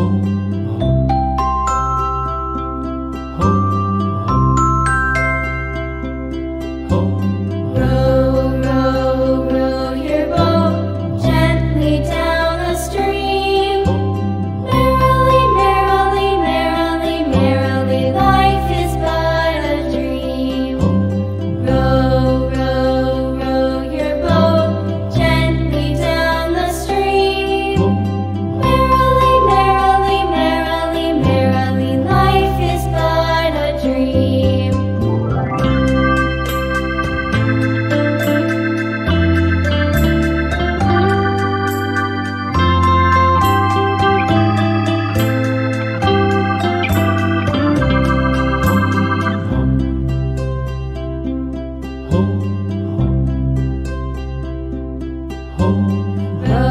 home. hope.